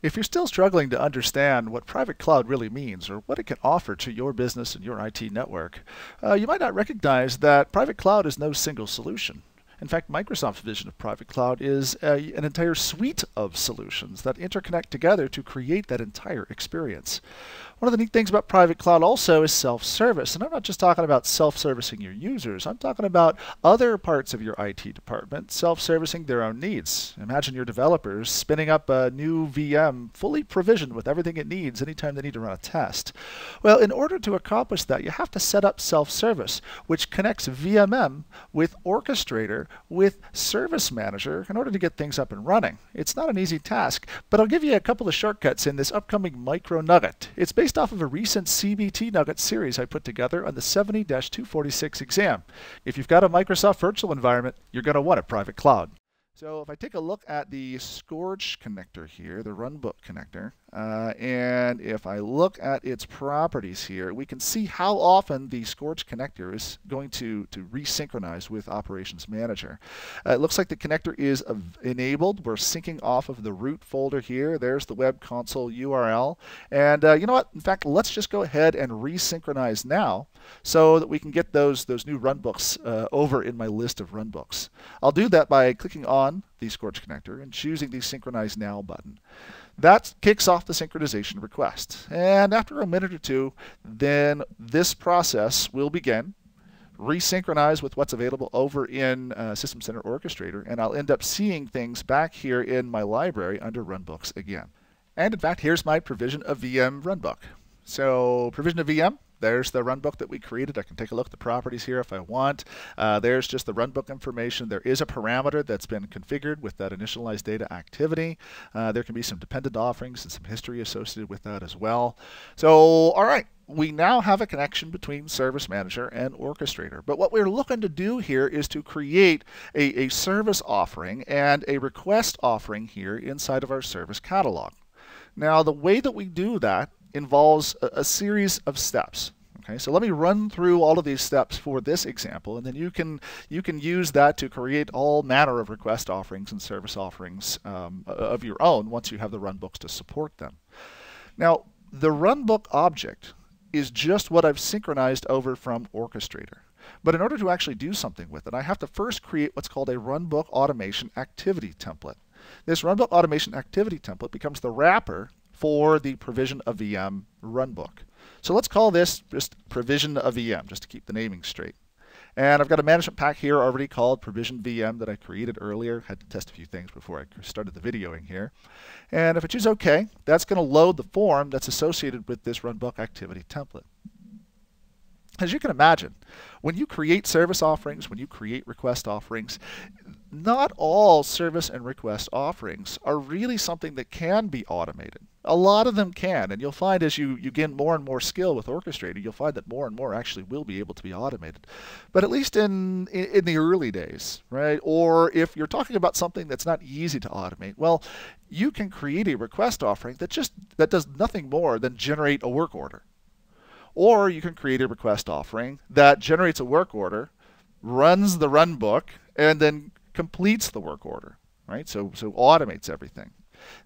If you're still struggling to understand what private cloud really means or what it can offer to your business and your IT network, uh, you might not recognize that private cloud is no single solution. In fact, Microsoft's vision of private cloud is a, an entire suite of solutions that interconnect together to create that entire experience. One of the neat things about private cloud also is self-service. And I'm not just talking about self-servicing your users. I'm talking about other parts of your IT department self-servicing their own needs. Imagine your developers spinning up a new VM fully provisioned with everything it needs anytime they need to run a test. Well, in order to accomplish that, you have to set up self-service, which connects VMM with Orchestrator with Service Manager in order to get things up and running. It's not an easy task, but I'll give you a couple of shortcuts in this upcoming micro nugget. It's based off of a recent CBT Nugget series I put together on the 70-246 exam. If you've got a Microsoft virtual environment, you're going to want a private cloud. So if I take a look at the Scorch connector here, the runbook connector, uh, and if I look at its properties here, we can see how often the Scorch connector is going to, to resynchronize with Operations Manager. Uh, it looks like the connector is enabled. We're syncing off of the root folder here. There's the web console URL. And uh, you know what? In fact, let's just go ahead and resynchronize now so that we can get those, those new runbooks uh, over in my list of runbooks. I'll do that by clicking on the Scorch connector and choosing the Synchronize Now button. That kicks off the synchronization request. And after a minute or two, then this process will begin, resynchronize with what's available over in uh, System Center Orchestrator, and I'll end up seeing things back here in my library under Runbooks again. And in fact, here's my provision of VM runbook. So provision of VM, there's the runbook that we created. I can take a look at the properties here if I want. Uh, there's just the runbook information. There is a parameter that's been configured with that initialized data activity. Uh, there can be some dependent offerings and some history associated with that as well. So, all right, we now have a connection between Service Manager and Orchestrator. But what we're looking to do here is to create a, a service offering and a request offering here inside of our service catalog. Now, the way that we do that involves a, a series of steps. Okay, so let me run through all of these steps for this example, and then you can you can use that to create all manner of request offerings and service offerings um, of your own once you have the runbooks to support them. Now, the runbook object is just what I've synchronized over from Orchestrator. But in order to actually do something with it, I have to first create what's called a runbook automation activity template. This runbook automation activity template becomes the wrapper for the provision of VM um, runbook. So let's call this just provision of VM, um, just to keep the naming straight. And I've got a management pack here already called provision VM that I created earlier. Had to test a few things before I started the videoing here. And if I choose OK, that's going to load the form that's associated with this runbook activity template. As you can imagine, when you create service offerings, when you create request offerings, not all service and request offerings are really something that can be automated. A lot of them can, and you'll find as you, you gain more and more skill with Orchestrator, you'll find that more and more actually will be able to be automated. But at least in, in, in the early days, right? Or if you're talking about something that's not easy to automate, well, you can create a request offering that just that does nothing more than generate a work order. Or you can create a request offering that generates a work order, runs the run book, and then completes the work order, right? So, so automates everything.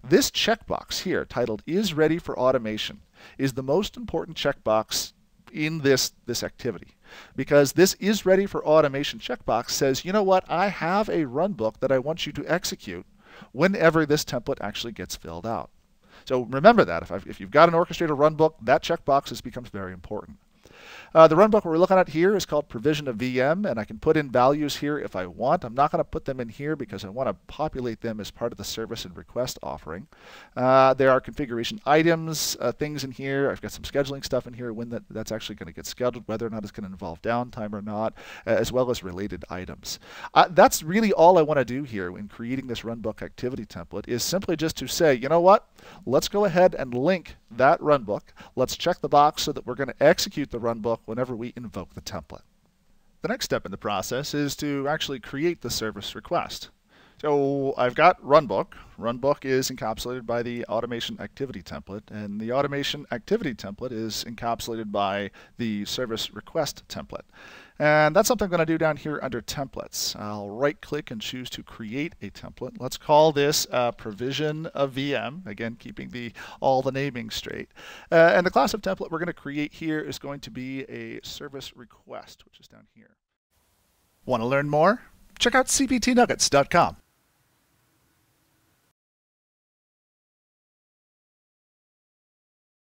This checkbox here, titled Is Ready for Automation, is the most important checkbox in this, this activity. Because this is ready for automation checkbox says, you know what, I have a runbook that I want you to execute whenever this template actually gets filled out. So remember that. If, I've, if you've got an orchestrator runbook, that checkbox becomes very important. Uh, the runbook we're looking at here is called provision of VM, and I can put in values here if I want. I'm not going to put them in here because I want to populate them as part of the service and request offering. Uh, there are configuration items, uh, things in here. I've got some scheduling stuff in here when that, that's actually going to get scheduled, whether or not it's going to involve downtime or not, as well as related items. Uh, that's really all I want to do here in creating this runbook activity template is simply just to say, you know what, let's go ahead and link that runbook. Let's check the box so that we're going to execute the runbook whenever we invoke the template. The next step in the process is to actually create the service request. So I've got Runbook. Runbook is encapsulated by the automation activity template, and the automation activity template is encapsulated by the service request template. And that's something I'm going to do down here under templates. I'll right click and choose to create a template. Let's call this provision of VM, again keeping the all the naming straight. Uh, and the class of template we're going to create here is going to be a service request, which is down here. Want to learn more? Check out cbtnuggets.com.